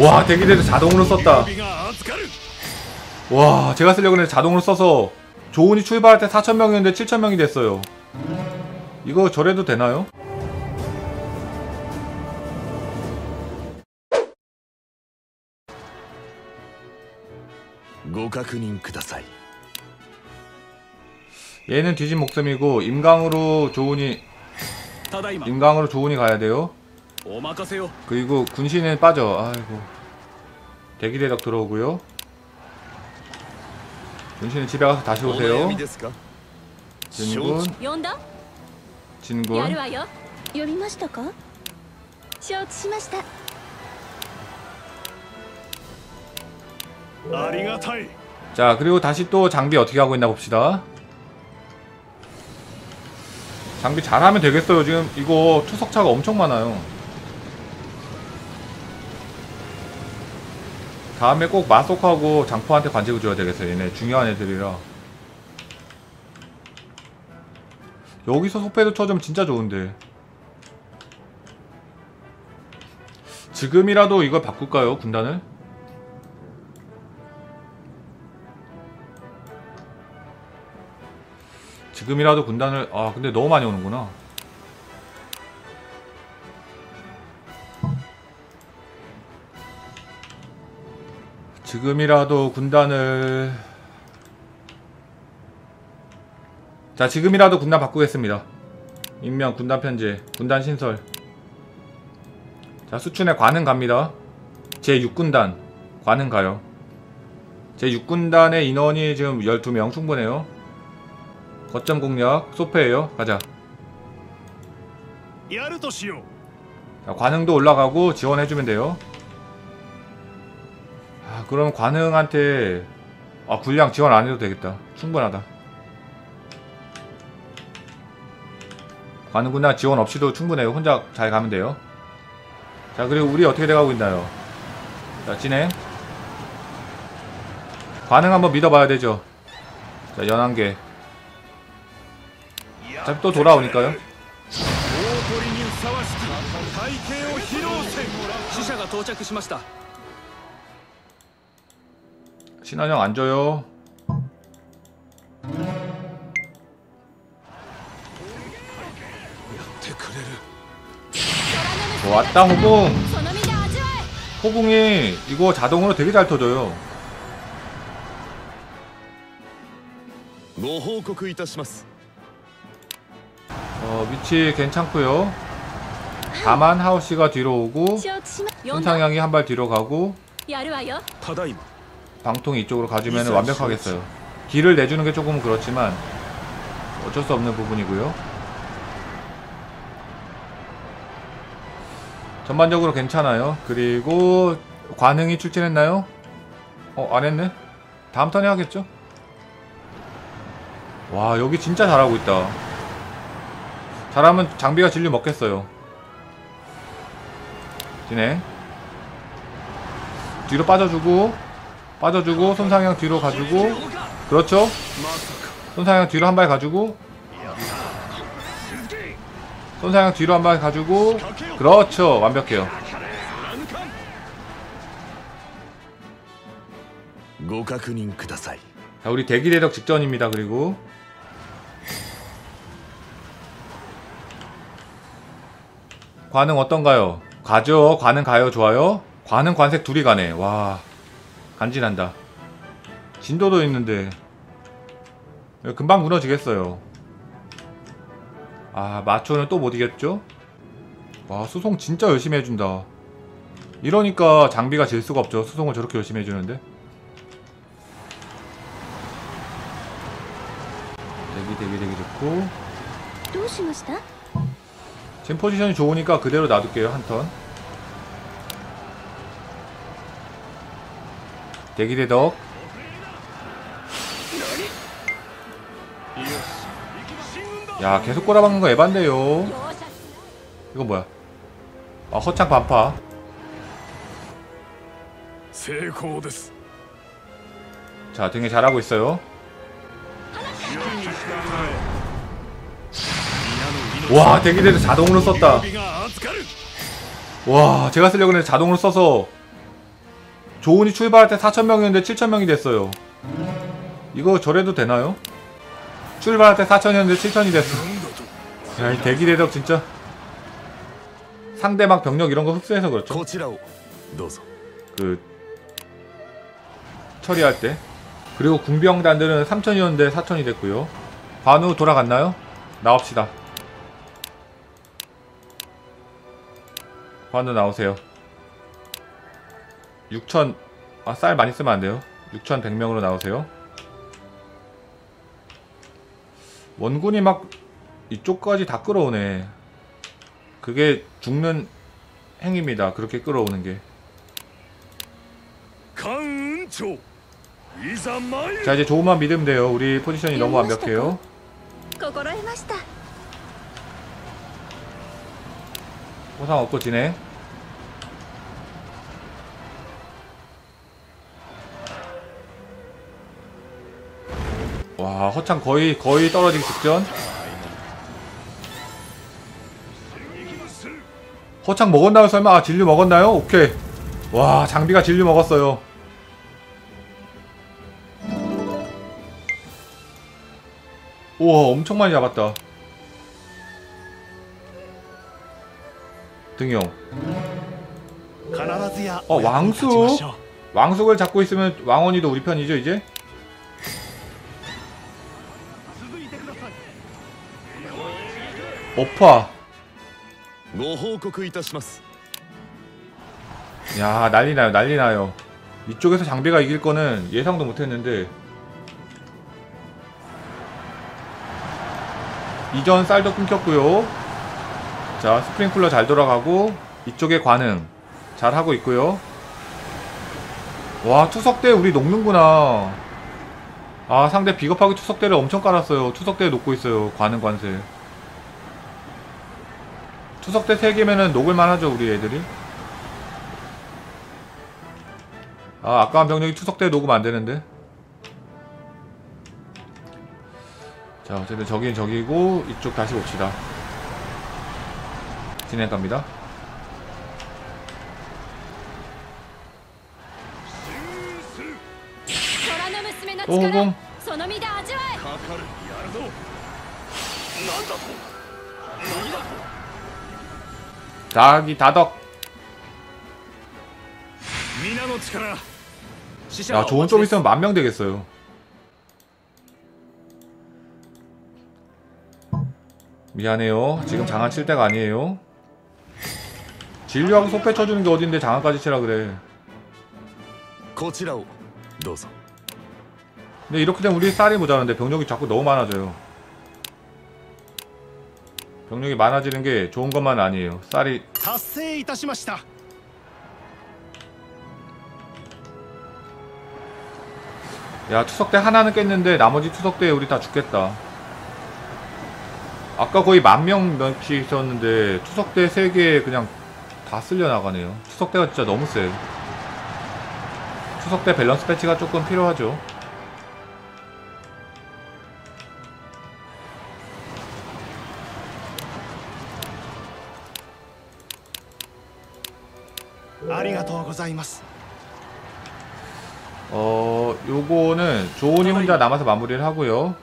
와 대기대도 자동으로 썼다. 와 제가 쓰려고 했는데 자동으로 써서 조은이 출발할 때 4천명이었는데 7천명이 됐어요. 이거 저래도 되나요? 얘는 뒤진 목숨이고 임강으로 조은이 임강으로 조은이 가야 돼요. 그리고 군신에 빠져. 아이고. 대기대덕 들어오고요. 군신은 집에 가서 다시 오세요. 진군. 진군. 자, 그리고 다시 또 장비 어떻게 하고 있나 봅시다. 장비 잘하면 되겠어요. 지금 이거 투석차가 엄청 많아요. 다음에 꼭 마속하고 장포한테 관직을 줘야 되겠어요. 얘네 중요한 애들이라. 여기서 속패도 쳐주면 진짜 좋은데. 지금이라도 이걸 바꿀까요 군단을? 지금이라도 군단을 아 근데 너무 많이 오는구나 지금이라도 군단을 자 지금이라도 군단 바꾸겠습니다. 인명 군단 편지 군단 신설. 자 수춘에 관은 갑니다. 제6군단 관은 가요. 제6군단의 인원이 지금 12명 충분해요. 거점 공략 소패예요. 가자. 자, 관흥도 올라가고 지원해주면 돼요. 아 그럼 관흥한테 아 군량 지원 안 해도 되겠다 충분하다 관흥군단 지원 없이도 충분해요 혼자 잘 가면 돼요 자 그리고 우리 어떻게 돼가고 있나요 자 진행 관흥 한번 믿어봐야 되죠 자 연한계 う 어차피 또 돌아오니까요 大鳥にふさわしき体型を披露せ死者が到着しました 신한형 안 줘요. 왔다 호봉. その身で味わえ 호봉이 이거 자동으로 되게 잘 터져요. ご報告いたします 어, 위치 괜찮고요. 다만 하우씨가 뒤로 오고 承知しま呼んだ 손상향이 한 발 뒤로 가고 やるわよただいま 방통이 이쪽으로 가주면 완벽하겠어요. 길을 내주는 게 조금은 그렇지만 어쩔 수 없는 부분이고요. 전반적으로 괜찮아요. 그리고 관흥이 출진했나요? 어, 안 했네? 다음 턴에 하겠죠? 와, 여기 진짜 잘하고 있다. 잘하면 장비가 진류 먹겠어요. 진행. 뒤로 빠져주고, 빠져주고 손상향 뒤로 가지고 그렇죠? 손상향 뒤로 한 발 가지고 손상향 뒤로 한 발 가지고 그렇죠. 완벽해요. 자 우리 대기 대력 직전입니다 그리고. 관은 어떤가요? 가죠. 관은 가요. 좋아요? 관은 관색 둘이 가네. 와. 간지난다. 진도도 있는데 금방 무너지겠어요. 아 마초는 또 못 이겼죠? 와 수송 진짜 열심히 해준다. 이러니까 장비가 질 수가 없죠. 수송을 저렇게 열심히 해주는데. 대기 대기 대기 좋고. 젠 포지션이 좋으니까 그대로 놔둘게요 한턴. 대기대 덕 야, 계속 꼬라박는 거 에반데요. 이거 뭐야? 아, 허창 반파. 자, 등에 잘하고 있어요. 와, 대기대도 자동으로 썼다. 와, 제가 쓰려고 했는데 자동으로 써서 조은이 출발할 때 4,000명이었는데 7,000명이 됐어요. 이거 저래도 되나요? 출발할 때 4,000이었는데 7,000이 됐어. 야, 이 대기 대적 진짜. 상대방 병력 이런 거 흡수해서 그렇죠. 그 처리할 때. 그리고 궁병단들은 3,000이었는데 4,000이 됐고요. 반우 돌아갔나요? 나옵시다. 반우 나오세요. 6천 아, 쌀 많이 쓰면 안 돼요. 6,100명으로 나오세요. 원군이 막 이쪽까지 다 끌어오네. 그게 죽는 행입니다. 그렇게 끌어오는 게. 자 이제 조금만 믿으면 돼요. 우리 포지션이 너무 완벽해요. 호상 얻고 지내. 허창 거의 거의 떨어지기 직전. 허창 먹었나요 설마? 아 진류 먹었나요? 오케이. 와 장비가 진류 먹었어요. 우와 엄청 많이 잡았다. 등용. 어 왕숙? 왕숙을 잡고 있으면 왕원이도 우리 편이죠 이제? 오퍼 야 난리나요 난리나요. 이쪽에서 장비가 이길 거는 예상도 못했는데. 이전 쌀도 끊겼고요. 자 스프링쿨러 잘 돌아가고 이쪽에 관응 잘 하고 있고요. 와 투석대 우리 녹는구나. 아 상대 비겁하게 투석 대를 엄청 깔았어요. 투석 대 녹고 있어요. 관은 관세. 추석 때 3개면은 녹을만 하죠 우리 애들이? 아 아까운 병력이 추석 때 녹으면 안되는데. 자 어쨌든 저긴 저기고 이쪽 다시 봅시다. 진행 갑니다. 오공 다기 다덕. 야 좋은 좀 있으면 만 명 되겠어요. 미안해요. 지금 장안 칠 때가 아니에요. 진료하고 소패 쳐주는 게 어딘데 장안까지 치라 그래. 근데 이렇게 되면 우리 쌀이 모자는데 병력이 자꾸 너무 많아져요. 병력이 많아지는 게 좋은 것만 아니에요. 쌀이 야 추석 때 하나는 깼는데 나머지 추석 때 우리 다 죽겠다. 아까 거의 만 명 넘치 있었는데 추석 때 세 개 그냥 다 쓸려 나가네요. 추석 때가 진짜 너무 세. 추석 때 밸런스 패치가 조금 필요하죠. ざいます 어 요거는 조은이 혼자 남아서 마무리를 하고요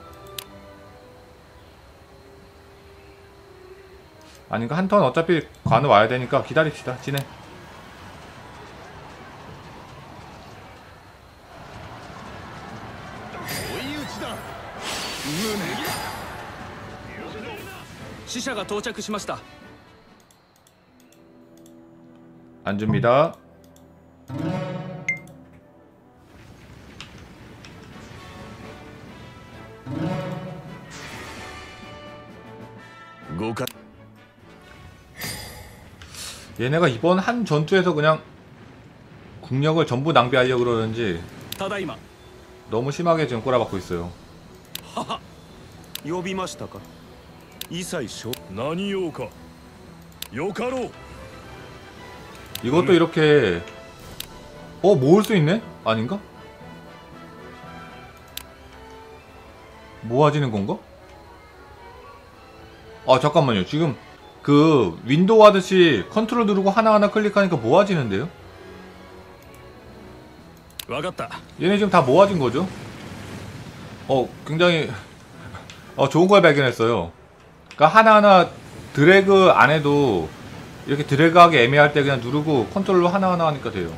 아닌가 한 턴 어차피 관우 와야 되니까 기다립시다 진행 追い打ちだ死者が到着しました 안 줍니다 合格 얘네가 이번 한 전투에서 그냥 국력을 전부 낭비하려고 그러는지 ただいま 너무 심하게 지금 꼬라박고 있어요 呼びましたか一切しょ何用かよかろう 이것도 이렇게 어 모을 수 있네? 아닌가? 모아지는 건가? 아 잠깐만요 지금 그 윈도우 하듯이 컨트롤 누르고 하나하나 클릭하니까 모아지는데요? 와갔다. 얘네 지금 다 모아진 거죠? 어 굉장히 어 좋은 걸 발견했어요 그러니까 하나하나 드래그 안 해도 이렇게 드래그하기 애매할 때 그냥 누르고 컨트롤로 하나하나 하니까 돼요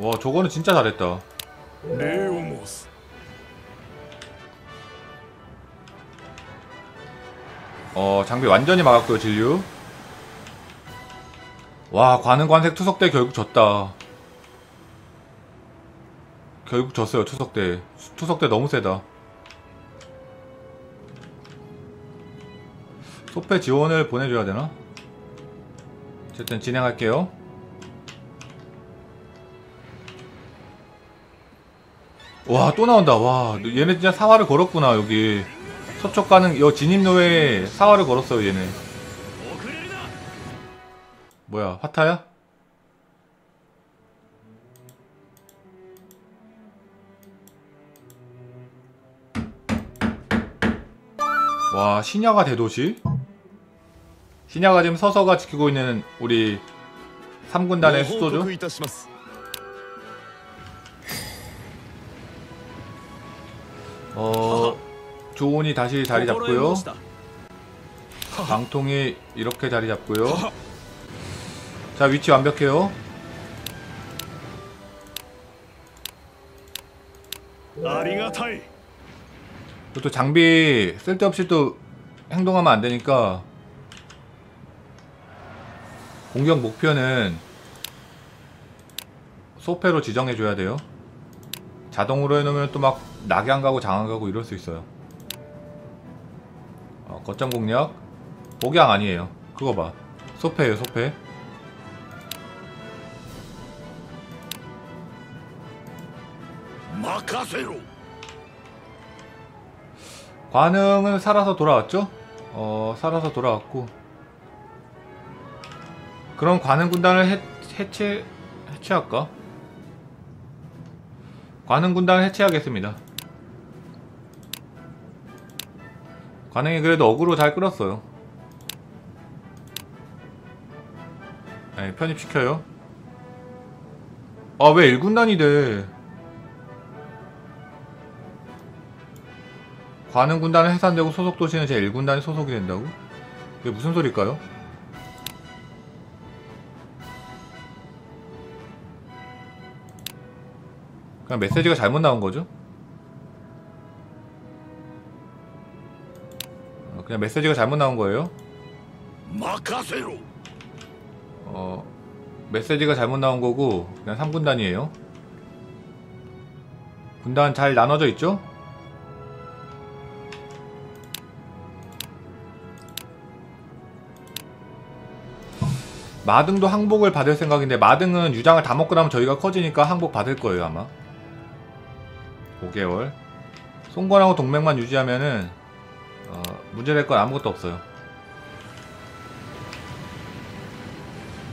와 저거는 진짜 잘했다. 레오모스. 어 장비 완전히 막았고요 진류. 와 관은 관색 투석대 결국 졌다. 결국 졌어요 투석대 투석대 너무 세다. 소패 지원을 보내줘야 되나? 어쨌든 진행할게요. 와 또 나온다 와 얘네 진짜 사활을 걸었구나 여기 서쪽 가는 여 진입로에 사활을 걸었어요 얘네 뭐야 화타야? 와 신야가 대도시? 신야가 지금 서서가 지키고 있는 우리 3군단의 수도죠? 어 조온이 다시 자리 잡고요. 방통이 이렇게 자리 잡고요. 자 위치 완벽해요. 또 장비 쓸데없이 또 행동하면 안되니까 공격 목표는 소패로 지정해줘야 돼요. 자동으로 해놓으면 또 막 낙양 가고 장안 가고 이럴 수 있어요. 어, 거점 공략. 복양 아니에요. 그거 봐. 소패에요 소패. 마카세로. 관흥은 살아서 돌아왔죠? 어 살아서 돌아왔고. 그럼 관흥 군단을 해, 해체 해체할까? 관흥 군단을 해체하겠습니다. 관흥이 그래도 어그로 잘 끌었어요. 네, 편입시켜요. 아, 왜 1군단이 돼? 관흥 군단은 해산되고 소속 도시는 제 1군단이 소속이 된다고? 이게 무슨 소릴까요? 그냥 메시지가 잘못 나온 거죠? 그냥 메시지가 잘못 나온 거예요? 마카세로. 어 메시지가 잘못 나온 거고 그냥 3군단이에요 군단 잘 나눠져 있죠? 마등도 항복을 받을 생각인데 마등은 유장을 다 먹고 나면 저희가 커지니까 항복 받을 거예요 아마 5개월 송건하고 동맹만 유지하면은 문제될 건 아무것도 없어요.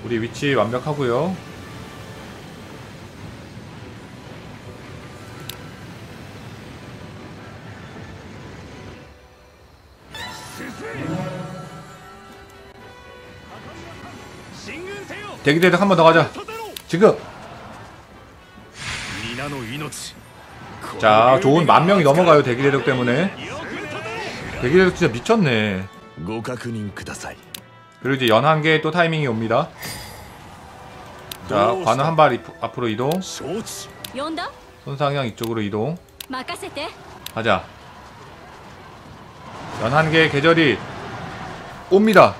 우리 위치 완벽하고요. 대기대적 한 번 더 가자. 지금. 자 좋은 만명이 넘어가요 대기대적 때문에. 대기력 진짜 미쳤네. 그리고 이제 연한계 또 타이밍이 옵니다. 자, 관우 한 발 앞으로 이동. 손상향 이쪽으로 이동. 가자. 연한계 계절이 옵니다.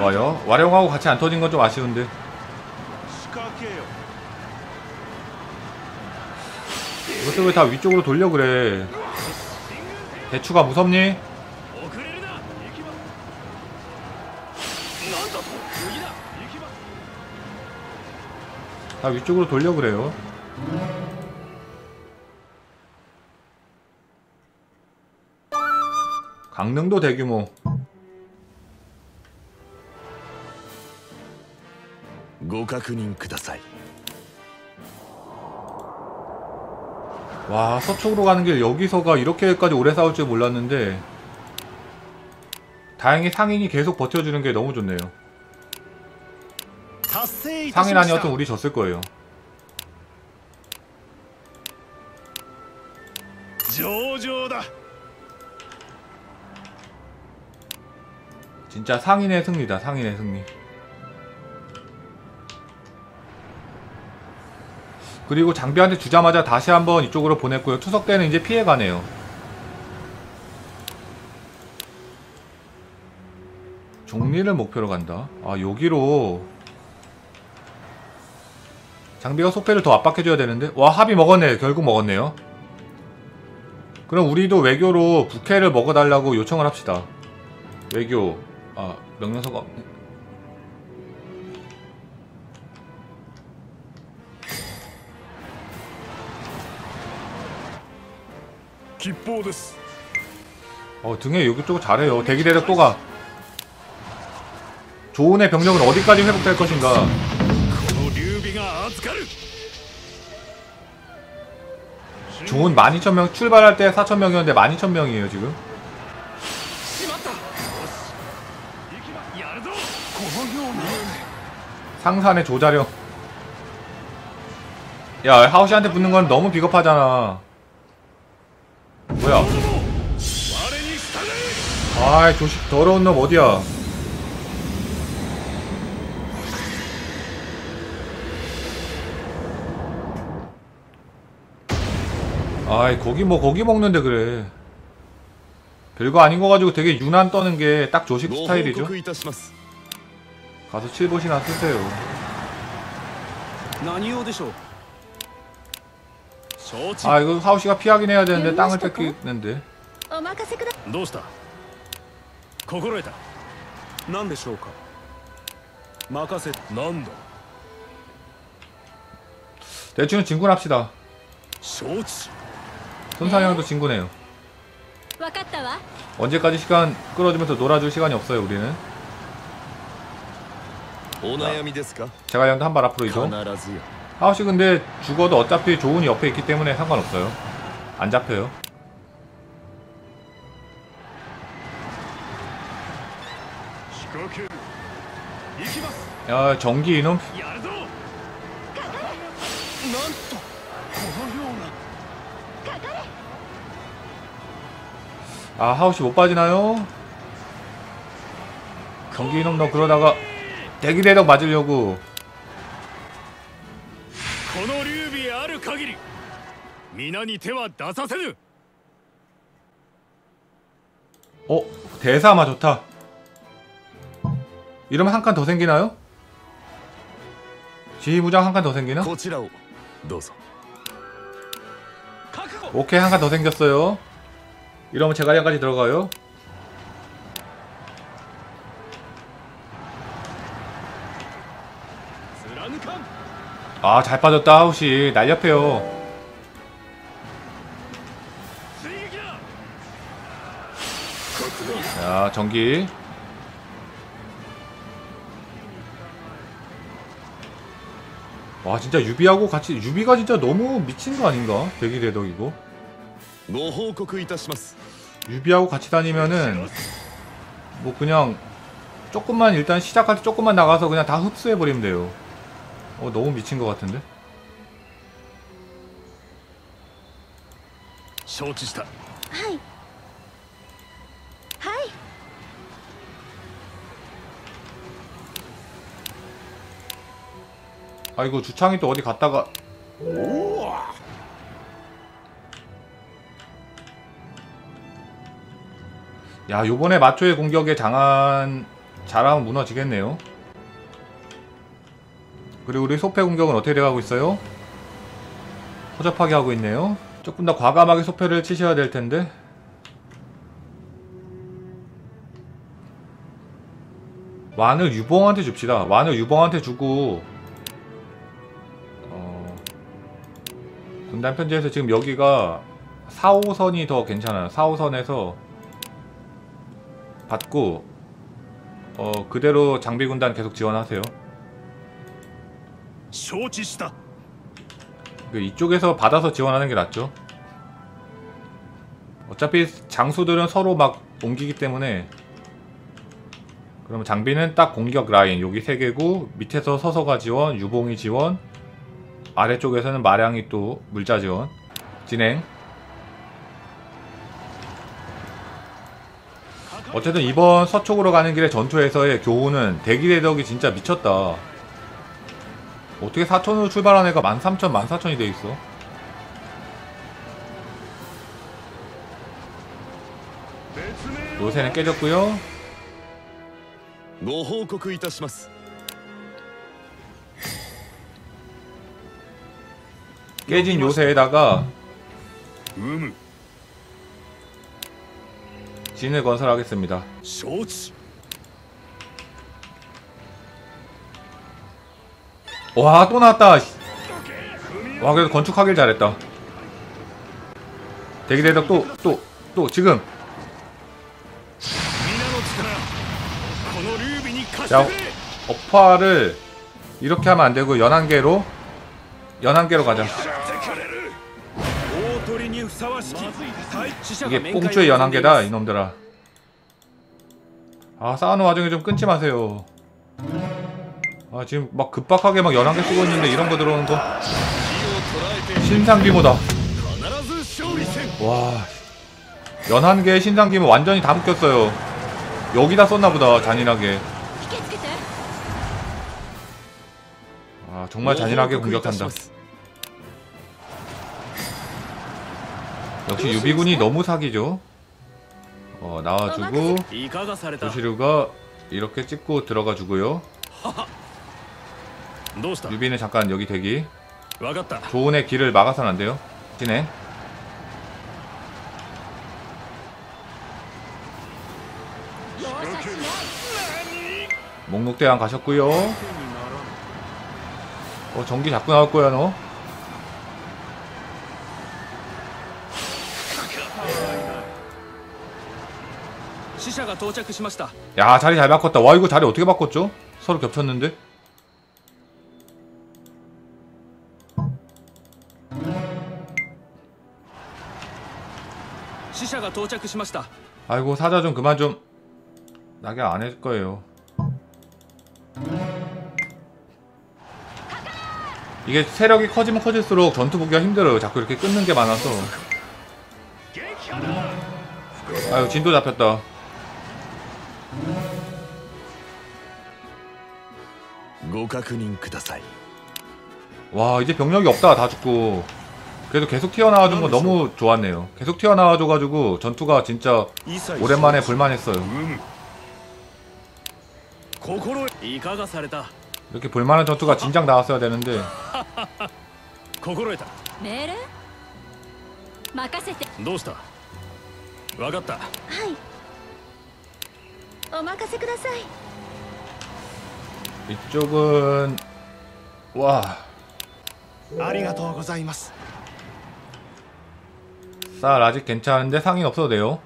와요. 와룡하고 같이 안 터진 건 좀 아쉬운데. 이것들 왜 다 위쪽으로 돌려 그래 대추가 무섭니? 遅れるな行きまなんだと次だ行きま 다 위쪽으로 돌려 그래요 강릉도 대규모 ご確認ください 와 서쪽으로 가는 길 여기서가 이렇게까지 오래 싸울 줄 몰랐는데 다행히 상인이 계속 버텨주는 게 너무 좋네요. 상인 아니었던 우리 졌을 거예요. 진짜 상인의 승리다 상인의 승리. 그리고 장비한테 주자마자 다시 한번 이쪽으로 보냈고요. 투석 때는 이제 피해가네요. 종리를 목표로 간다. 아 여기로 장비가 소패를 더 압박해줘야 되는데 와 합의 먹었네. 결국 먹었네요. 그럼 우리도 외교로 부캐를 먹어달라고 요청을 합시다. 외교 아 명령서가 없네. 기뻐 됐어. 어 등에 여기저기 잘해요. 대기 대략 또가 조은의 병력은 어디까지 회복될 것인가. 중은 12,000명 출발할 때 4,000명이었는데 12,000명이에요 지금. 상산의 조자력. 야 하우시한테 붙는 건 너무 비겁하잖아. 뭐야? 아이 조식 더러운 놈 어디야? 아이 고기 뭐 고기 먹는데 그래. 별거 아닌 거 가지고 되게 유난 떠는 게 딱 조식 뭐 스타일이죠. 그 가서 칠보시나 쓰세요. 아 이거 하우시가 피하긴 해야 되는데 땅을 뺏기는데. 대충 진군합시다. 손상형도 진군해요. 언제까지 시간 끌어주면서 놀아줄 시간이 없어요 우리는. 자, 제가 형도 한 발 앞으로 이동. 하우시 근데 죽어도 어차피 좋은 옆에 있기 때문에 상관없어요. 안 잡혀요. 야 전기 이놈. 아 하우시 못 빠지나요? 전기 이놈 너 그러다가 대기대덕 맞으려고. 限り皆に手は出させぬ 어 대사마 좋다 이러면 한 칸 더 생기나요? 지휘부장 한 칸 더 생기나? こちらをどうぞ 오케이 한 칸 더 생겼어요 이러면 제갈량까지 들어가요 아 잘 빠졌다 혹시. 날렵해요. 자 전기. 와 진짜 유비하고 같이 유비가 진짜 너무 미친 거 아닌가? 대기대덕이고. 유비하고 같이 다니면은 뭐 그냥 조금만 일단 시작할 때 조금만 나가서 그냥 다 흡수해버리면 돼요. 어 너무 미친 것 같은데? 쇼치스타. 아이고 주창이 또 어디 갔다가 우와. 야 요번에 마초의 공격에 장한 자랑 무너지겠네요 그리고 우리 소패 공격은 어떻게 돼가고 있어요? 허접하게 하고 있네요. 조금 더 과감하게 소패를 치셔야 될 텐데. 완을 유봉한테 줍시다. 완을 유봉한테 주고 어, 군단 편지에서 지금 여기가 4호선이 더 괜찮아요. 4호선에서 받고 어 그대로 장비 군단 계속 지원하세요. 소지시다. 그 이쪽에서 받아서 지원하는 게 낫죠. 어차피 장수들은 서로 막 옮기기 때문에 그러면 장비는 딱 공격 라인 여기 3개고 밑에서 서서가 지원, 유봉이 지원 아래쪽에서는 마량이 또 물자 지원 진행 어쨌든 이번 서쪽으로 가는 길의 전투에서의 교훈은 대기대덕이 진짜 미쳤다 어떻게 4천으로 출발한 애가 13,000, 14,000이 돼있어? 요새는 깨졌고요. 깨진 요새에다가 진을 건설하겠습니다. 와 또 나왔다. 와 그래도 건축하길 잘했다. 대기대덕 또 또 또 지금. 자 업화를 이렇게 하면 안되고 연한계로 연한계로 가자. 이게 뽕초의 연한계다 이놈들아. 아 싸우는 와중에 좀 끊지 마세요. 아 지금 막 급박하게 막 11개 쓰고 있는데 이런 거 들어오는 거? 신상규모다. 와 11개의 신상규모 완전히 다 묶였어요. 여기다 썼나보다 잔인하게. 아 정말 잔인하게 공격한다. 역시 유비군이 너무 사기죠. 어 나와주고 조시루가 이렇게 찍고 들어가주고요. 유빈은 잠깐 여기 대기. 조은의 길을 막아선 안 돼요? 진해 목록대왕 가셨구요. 어 전기 자꾸 나올 거야 너? 야, 자리 잘 바꿨다. 와, 이거 자리 어떻게 바꿨죠? 서로 겹쳤는데? 到着しました 아이고 사자 좀 그만 좀 나게 안 해줄 거예요. 이게 세력이 커지면 커질수록 전투 보기가 힘들어요. 자꾸 이렇게 끊는 게 많아서. 아유 진도 잡혔다. ご確認ください 와 이제 병력이 없다가 다 죽고 그래도 계속 튀어나와준 건 너무 좋았네요. 계속 튀어나와줘가지고 전투가 진짜 오랜만에 볼만했어요. 이렇게 볼만한 전투가 진작 나왔어야 되는데. 이쪽은 와. 아리가토 고자이마스. 쌀 아직 괜찮은데 상인 없어도 돼요.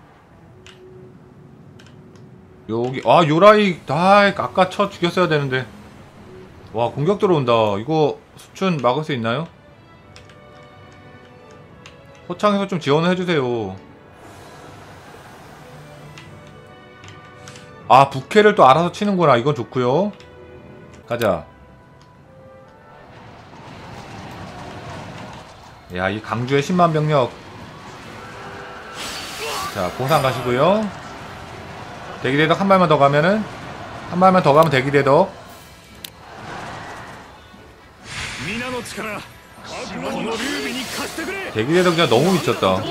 여기 아 요라이 아 아까 쳐 죽였어야 되는데 와 공격 들어온다. 이거 수춘 막을 수 있나요? 호창에서 좀 지원을 해주세요. 아 부캐를 또 알아서 치는구나. 이건 좋고요. 가자. 야 이 강주의 10만 병력 자, 보상 가시고요. 대기대덕 한 발만 더 가면은 한 발만 더 가면 대기대덕. 皆の力このルービに貸してくれ 대기대덕 진짜 너무 미쳤다.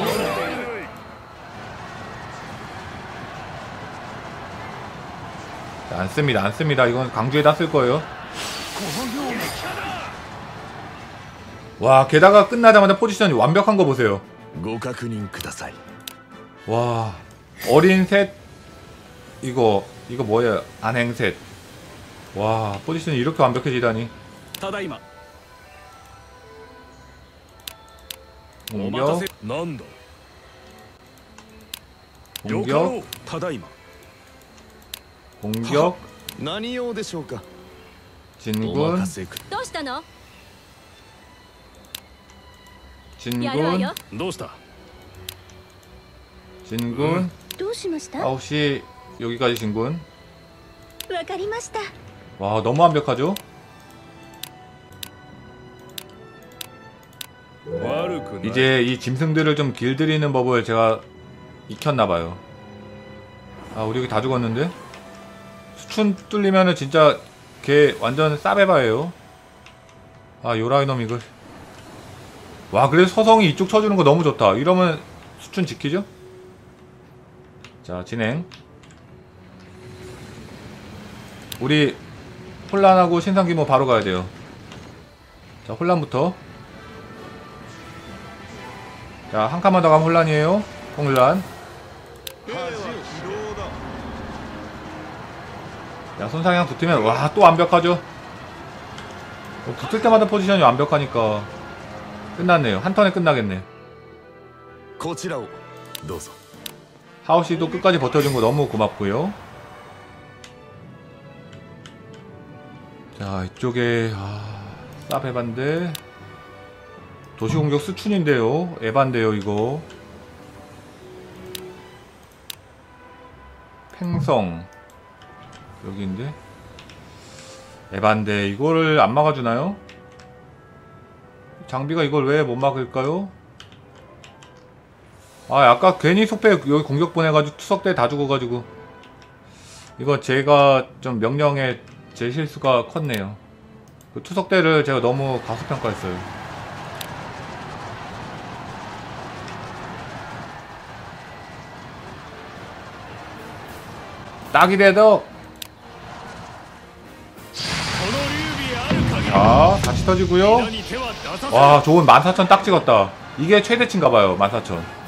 자, 안 씁니다. 안 씁니다. 이건 강주에다 쓸 거예요. 와, 게다가 끝나자마자 포지션이 완벽한 거 보세요. ご確認ください 와, 어린 셋 이거 이거 뭐야? 안행 셋. 와, 포지션이 이렇게 완벽해지다니. ただいま お待た 공격, せなんだよかろ 공격, うただいま 공격, 何用でしょうかお 진군, 任せくどうしたのやるわ 진군, よどうした 진군. どうしました 9시 여기까지 진군. わかりました 와 너무 완벽하죠? 悪くない 이제 이 짐승들을 좀 길들이는 법을 제가 익혔나봐요 아 우리 여기 다 죽었는데? 수춘 뚫리면은 진짜 걔 완전 싸베바예요 아 요라이놈 이거 와 그래서 서성이 이쪽 쳐주는 거 너무 좋다 이러면 수춘 지키죠? 자 진행 우리 혼란하고 신상기모 바로 가야 돼요 자 혼란부터 자, 한 칸만 더 가면 혼란이에요. 홍란. 야, 손상향 붙으면, 와, 또 완벽하죠? 어, 붙을 때마다 포지션이 완벽하니까. 끝났네요. 한 턴에 끝나겠네. こちらをどうぞ 하우시도 끝까지 버텨준 거 너무 고맙고요. 자, 이쪽에, 아, 쌉 에반데. 도시공격 수춘인데요. 에반데요, 이거. 팽성. 여기인데. 에반데, 이거를 안 막아주나요? 장비가 이걸 왜 못 막을까요? 아 아까 괜히 속배 여기 공격 보내가지고 투석대 다 죽어가지고. 이거 제가 좀 명령에 제 실수가 컸네요. 그 투석대를 제가 너무 과소평가했어요. 딱이 돼도 자 다시 터지고요. 와 좋은 14,000 딱 찍었다. 이게 최대치인가봐요 14,000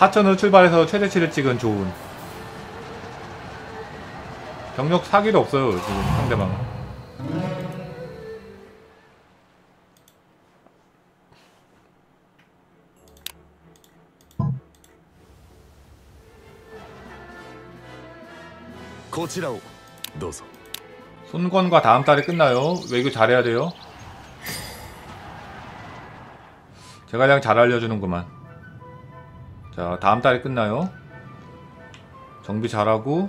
4천으로 출발해서 최대치를 찍은 좋은. 경력 사기도 없어요 지금 상대방은. 거치라오 손권과 다음 달에 끝나요. 외교 잘해야 돼요. 제가 그냥 잘 알려주는구만. 자 다음 달에 끝나요. 정비 잘하고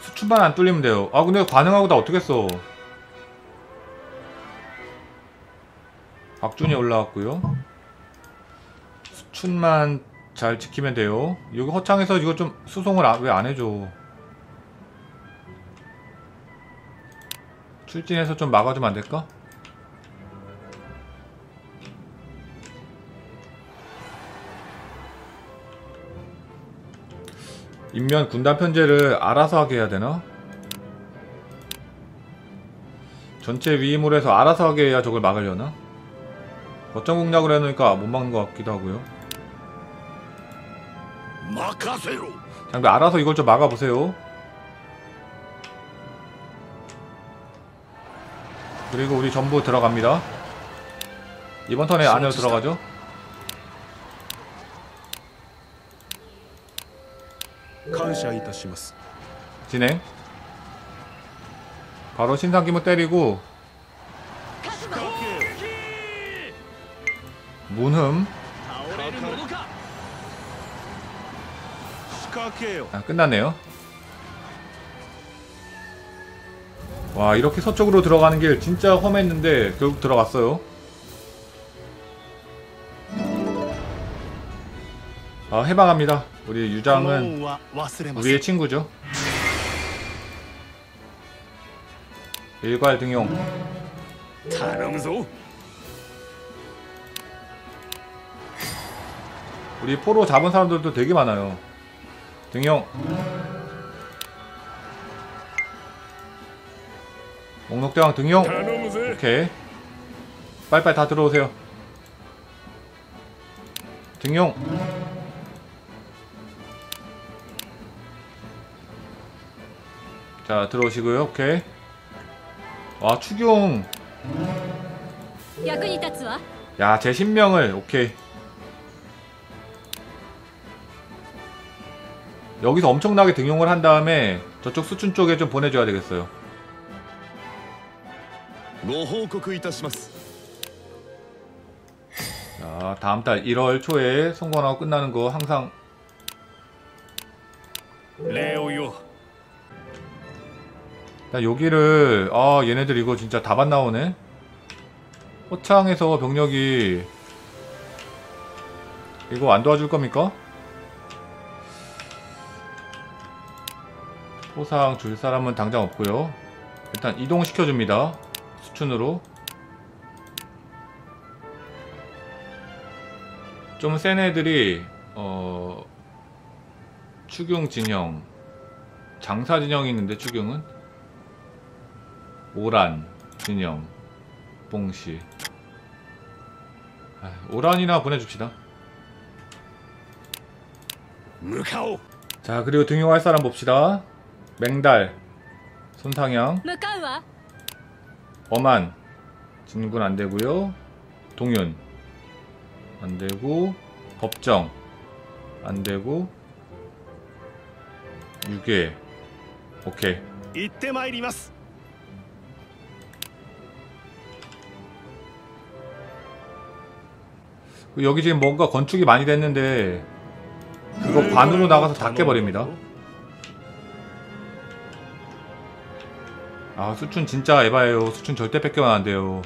수출만 안 뚫리면 돼요. 아 근데 반응하고 나 어떻게 써 박준이 올라왔고요. 수춘만 잘 지키면 돼요. 여기 허창에서 이거 좀 수송을 왜안 해줘? 출진해서 좀 막아주면 안 될까? 인면 군단 편제를 알아서 하게 해야 되나? 전체 위임으로 해서 알아서 하게 해야 저걸 막으려나? 어쩜 공략을 해놓으니까 못 막는 것 같기도 하고요. 장비 알아서 이걸 좀 막아보세요. 그리고 우리 전부 들어갑니다. 이번 턴에 안으로 들어가죠? 感謝いたします 진행 바로 신상기모 때리고 문흠 倒れるものか仕掛けよ 아, 끝났네요 와 이렇게 서쪽으로 들어가는 길 진짜 험했는데 결국 들어갔어요 아 해방합니다 우리 유장은 우리의 친구죠. 일괄 등용. 우리 포로 잡은 사람들도 되게 많아요. 등용. 목록대왕 등용. 오케이. 빨리빨리 다 들어오세요. 등용. 자 들어오시고요. 오케이. 와 추경. 야제 신명을. 오케이. 여기서 엄청나게 등용을 한 다음에 저쪽 수춘 쪽에 좀 보내줘야 되겠어요. 자 다음 달 1월 초에 성공하고 끝나는 거 항상 야, 여기를 아 얘네들 이거 진짜 다반 나오네? 호창에서 병력이 이거 안 도와줄 겁니까? 포상 줄 사람은 당장 없고요. 일단 이동시켜줍니다. 수춘으로. 좀 센 애들이 어 추경 진영. 장사 진영이 있는데 추경은 오란, 진영, 뽕씨. 아, 오란이나 보내줍시다. 자 그리고 등용할 사람 봅시다. 맹달 손상향 어만. 진군 안되고요. 동윤. 안되고 법정. 안되고 유괴. 오케이. 이때 마이리마스. 여기 지금 뭔가 건축이 많이 됐는데 그거 관으로 나가서 다 깨버립니다 아 수춘 진짜 에바예요 수춘 절대 뺏기면 안 돼요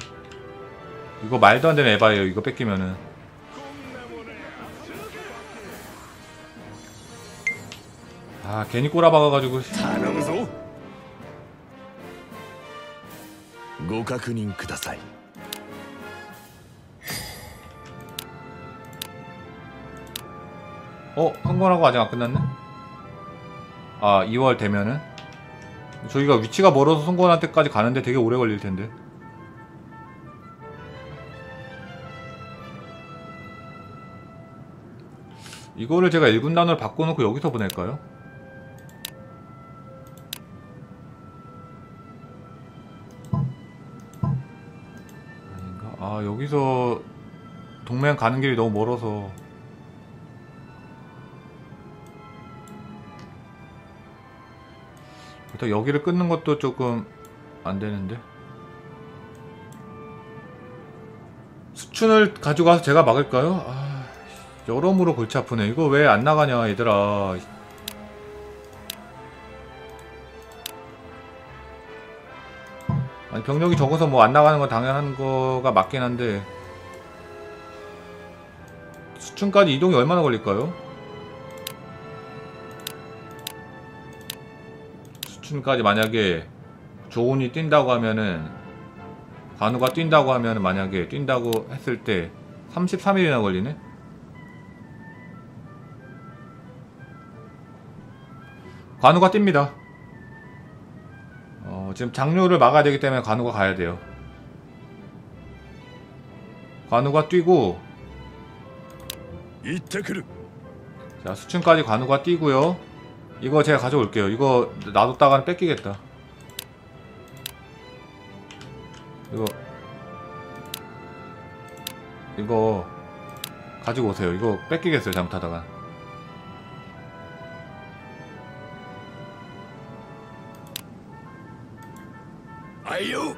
이거 말도 안 되는 에바예요 이거 뺏기면은 아 괜히 꼬라박아가지고 頼むぞご確認ください 어? 흥건하고 아직 안 끝났네? 아 2월 되면은 저희가 위치가 멀어서 송건한테까지 가는데 되게 오래 걸릴 텐데 이거를 제가 1군단으로 바꿔놓고 여기서 보낼까요? 아닌가? 아 여기서 동맹 가는 길이 너무 멀어서 일단 여기를 끊는 것도 조금 안 되는데 수춘을 가져가서 제가 막을까요? 아, 여러모로 골치 아프네. 이거 왜 안 나가냐, 얘들아. 아니, 병력이 적어서 뭐 안 나가는 건 당연한 거가 맞긴 한데 수춘까지 이동이 얼마나 걸릴까요? 수준까지 만약에 조온이 뛴다고 하면은 관우가 뛴다고 하면은 만약에 뛴다고 했을 때 33일이나 걸리네? 관우가 뜁니다. 어, 지금 장료를 막아야 되기 때문에 관우가 가야 돼요. 관우가 뛰고 자 수층까지 관우가 뛰고요. 이거 제가 가져올게요. 이거 놔뒀다가는 뺏기겠다. 이거 이거 가지고 오세요. 이거 뺏기겠어요 잘못하다가. 아이요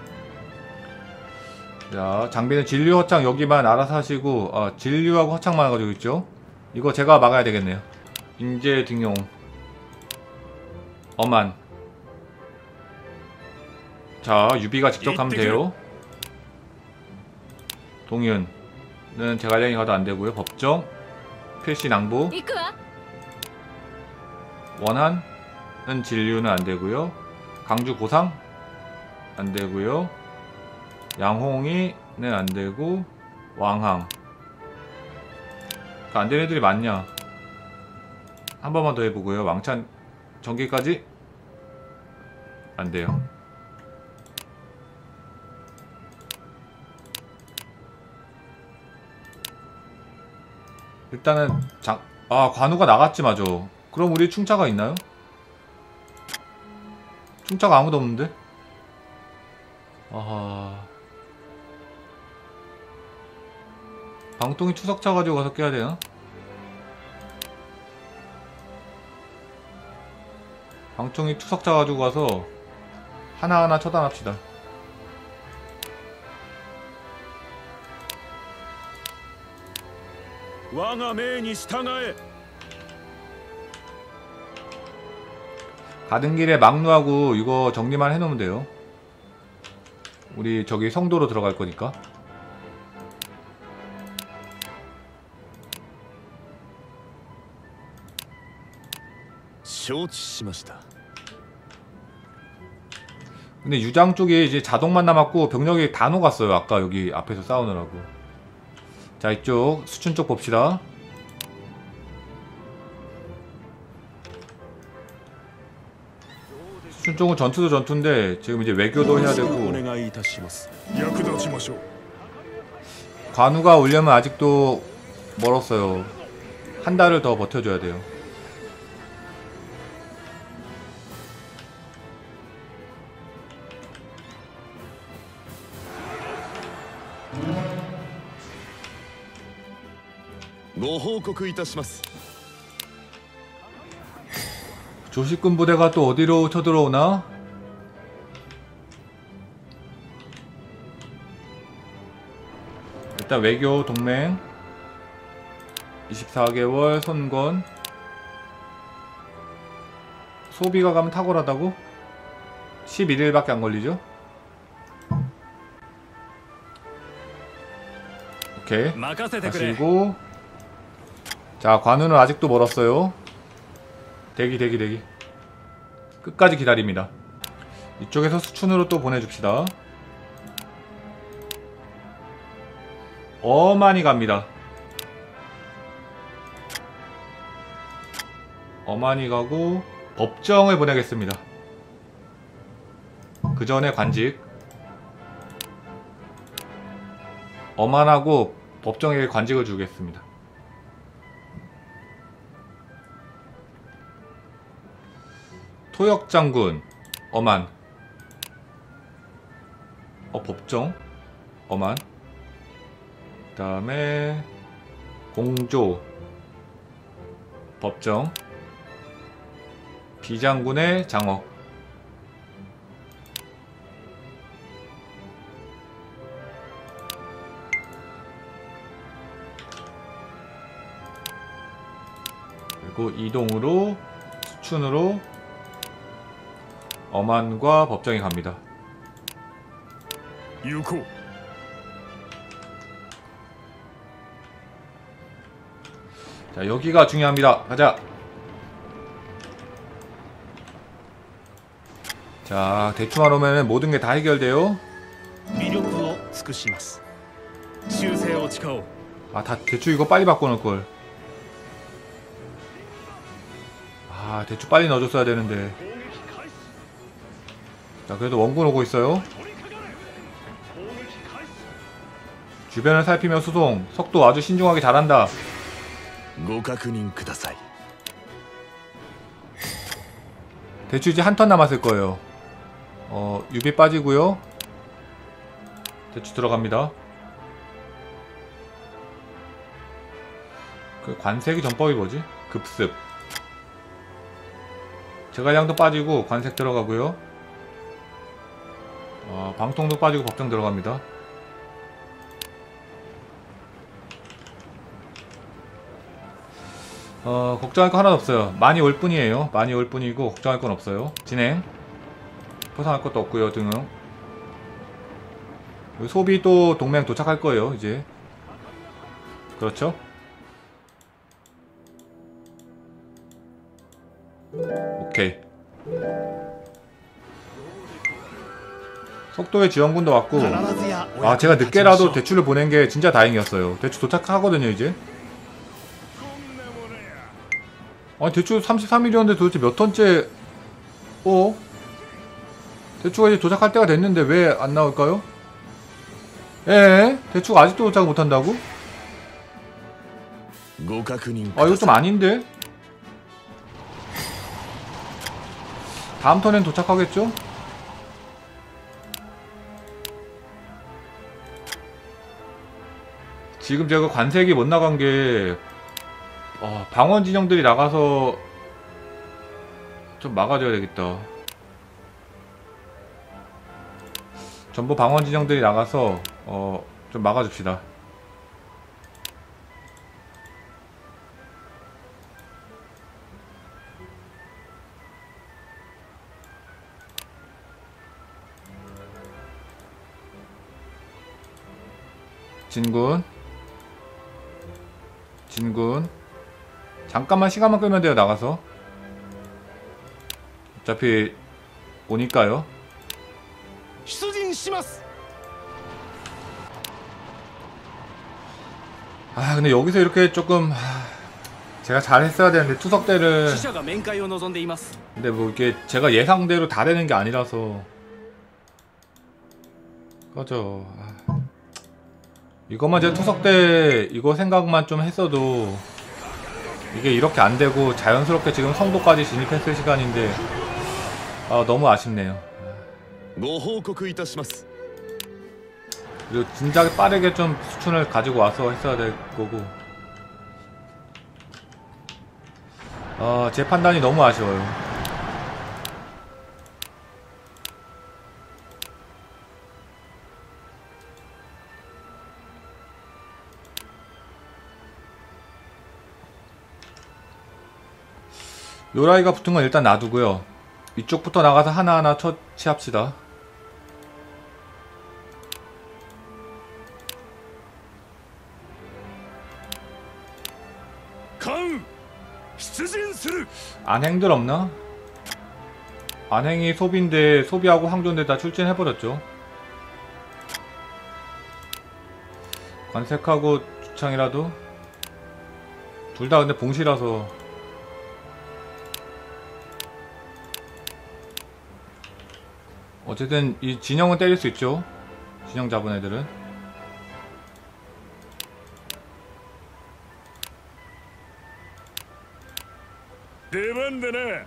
자 장비는 진류 허창 여기만 알아서 하시고 아, 진류하고 허창만 가지고 있죠? 이거 제가 막아야 되겠네요. 인재 등용 어만 자 유비가 직접 가면 돼요. 동윤은 제갈량이 가도 안되고요. 법정. 필시 낭부. 원한은 진류는 안되고요. 강주 고상? 안되고요. 양홍이는 안되고 왕항. 그러니까 안되는 애들이 많냐? 한 번만 더 해보고요. 왕찬 전기까지 안 돼요 일단은 장... 아 관우가 나갔지 마저 그럼 우리 충차가 있나요? 충차가 아무도 없는데? 아하 방통이 추석차 가지고 가서 깨야 되나? 방청이 투석 잡아주고 가서 하나하나 처단합시다. 왕하 명에 따라해 가는 길에 막루하고 이거 정리만 해놓으면 돼요. 우리 저기 성도로 들어갈 거니까. 承知しました 근데 유장 쪽에 이제 자동만 남았고 병력이 다 녹았어요. 아까 여기 앞에서 싸우느라고. 자 이쪽 수춘 쪽 봅시다. 수춘 쪽은 전투도 전투인데 지금 이제 외교도 해야 お 되고 願いいたします役立ちましょう 관우가 오려면 아직도 멀었어요. 한 달을 더 버텨줘야 돼요. . ご報告いたします 조식군 부대가 또 어디로 쳐들어오나? 일단 외교 동맹 24개월 손건 소비가 가면 탁월하다고? 11일밖에 안 걸리죠? 오케이 任せてくれ 가시고 자 관우는 아직도 멀었어요. 대기 대기 대기. 끝까지 기다립니다. 이쪽에서 수춘으로 또 보내줍시다. 어만이 갑니다. 어만이 가고 법정을 보내겠습니다. 그 전에 관직. 어만하고 법정에게 관직을 주겠습니다 토역 장군 어만. 어 법정 어만. 그 다음에 공조 법정. 비장군의 장억 그리고 이동으로 수춘으로 어만과 법정에 갑니다. 유코. 자 여기가 중요합니다. 가자. 자 대충만 오면 모든 게 다 해결돼요. 아다 대충 이거 빨리 바꿔놓을 걸. 아 대충 빨리 넣어줬어야 되는데. 자 그래도 원군 오고 있어요. 주변을 살피며 수송. 석도 아주 신중하게 잘한다. 대추 이제 한 턴 남았을 거예요. 어 유비 빠지고요. 대추 들어갑니다. 그 관색이 전법이 뭐지? 급습. 제갈량도 빠지고 관색 들어가고요. 어, 방통도 빠지고 법정 들어갑니다. 어, 걱정할 거 하나도 없어요. 많이 올 뿐이에요. 많이 올 뿐이고, 걱정할 건 없어요. 진행. 포상할 것도 없고요. 여기 소비 또 동맹 도착할 거예요, 이제. 그렇죠? 오케이. 속도의 지원군도 왔고 아 제가 늦게라도 대출을 보낸 게 진짜 다행이었어요 대출 도착하거든요 이제 아 대출 33일이었는데 도대체 몇 턴째 어? 대출가 이제 도착할 때가 됐는데 왜 안 나올까요? 예? 에? 대출 아직도 도착 못한다고? 아 이거 좀 아닌데? 다음 턴엔 도착하겠죠? 지금 제가 그 관색이 못 나간 게 아, 어, 방원 진영들이 나가서 좀 막아줘야 되겠다. 전부 방원 진영들이 나가서 어, 좀 막아줍시다. 진군. 진군 잠깐만 시간만 끌면 돼요 나가서. 어차피 오니까요. 아 근데 여기서 이렇게 조금 아, 제가 잘했어야 되는데 투석 때를. 근데 뭐 이게 제가 예상대로 다 되는 게 아니라서. 꺼져 아... 이것만 제 투석 때 이거 생각만 좀 했어도 이게 이렇게 안 되고 자연스럽게 지금 성도까지 진입했을 시간인데 아 너무 아쉽네요. 그리고 진작에 빠르게 좀 수춘을 가지고 와서 했어야 될 거고 어, 제 판단이 너무 아쉬워요. 요라이가 붙은 건 일단 놔두고요. 이쪽부터 나가서 하나하나 처치합시다. 안행들 없나? 안행이 소비인데 소비하고 항존대 다 출진해버렸죠. 관색하고 주창이라도 둘 다 근데 봉시라서 어쨌든 이 진영은 때릴 수 있죠. 진영 잡은 애들은. 대반되네.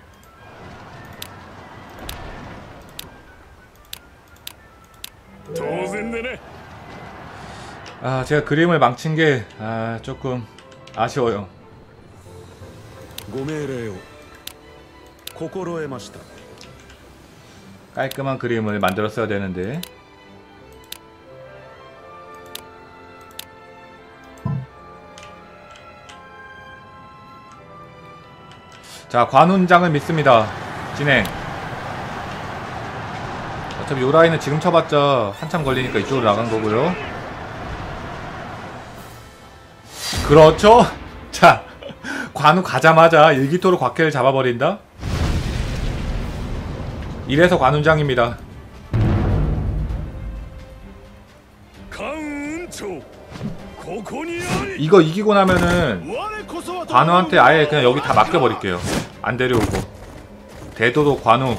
도전되네. 아 제가 그림을 망친 게 아, 조금 아쉬워요. 고메레오. 고코로에마시다. 깔끔한 그림을 만들었어야 되는데. 자 관훈장을 믿습니다 진행. 어차피 요 라인은 지금 쳐봤자 한참 걸리니까 이쪽으로 나간 거고요. 그렇죠? 자 관우 가자마자 일기토로 곽해를 잡아버린다 이래서 관훈장입니다. 이거 이기고 나면은 관우한테 아예 그냥 여기 다 맡겨버릴게요. 안 데려오고. 대도도 관우.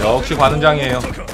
역시 관훈장이에요.